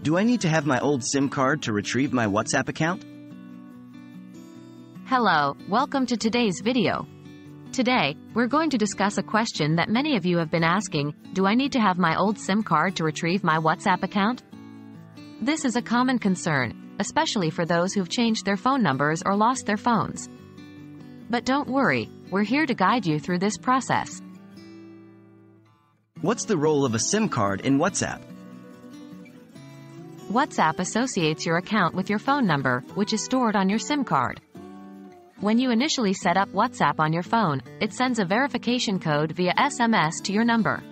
Do I need to have my old SIM card to retrieve my WhatsApp account? Hello, welcome to today's video. Today, we're going to discuss a question that many of you have been asking, do I need to have my old SIM card to retrieve my WhatsApp account? This is a common concern, especially for those who've changed their phone numbers or lost their phones. But don't worry, we're here to guide you through this process. What's the role of a SIM card in WhatsApp? WhatsApp associates your account with your phone number, which is stored on your SIM card. When you initially set up WhatsApp on your phone, it sends a verification code via SMS to your number.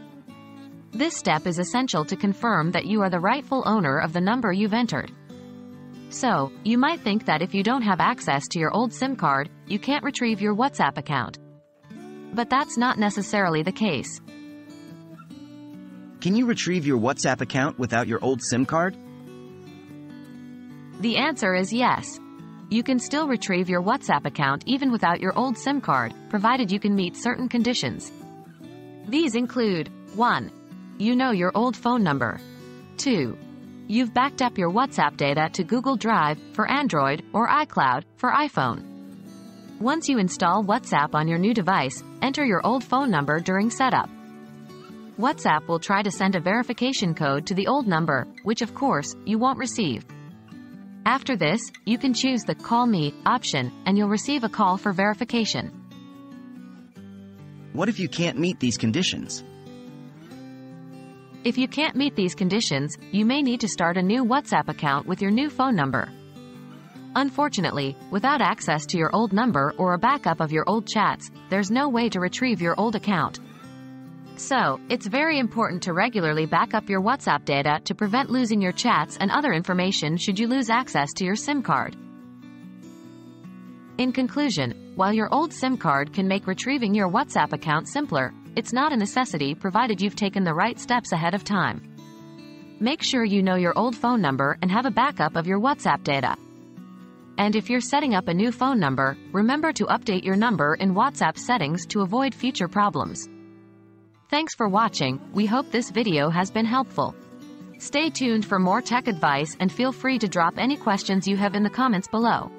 This step is essential to confirm that you are the rightful owner of the number you've entered. So, you might think that if you don't have access to your old SIM card, you can't retrieve your WhatsApp account. But that's not necessarily the case. Can you retrieve your WhatsApp account without your old SIM card? The answer is yes. You can still retrieve your WhatsApp account even without your old SIM card, provided you can meet certain conditions. These include 1. You know your old phone number. 2. You've backed up your WhatsApp data to Google Drive for Android or iCloud for iPhone. Once you install WhatsApp on your new device, enter your old phone number during setup. WhatsApp will try to send a verification code to the old number, which of course, you won't receive. After this, you can choose the Call Me option, and you'll receive a call for verification. What if you can't meet these conditions? If you can't meet these conditions, you may need to start a new WhatsApp account with your new phone number. Unfortunately, without access to your old number or a backup of your old chats, there's no way to retrieve your old account. So, it's very important to regularly back up your WhatsApp data to prevent losing your chats and other information should you lose access to your SIM card. In conclusion, while your old SIM card can make retrieving your WhatsApp account simpler, it's not a necessity provided you've taken the right steps ahead of time. Make sure you know your old phone number and have a backup of your WhatsApp data. And if you're setting up a new phone number, remember to update your number in WhatsApp settings to avoid future problems. Thanks for watching, we hope this video has been helpful. Stay tuned for more tech advice and feel free to drop any questions you have in the comments below.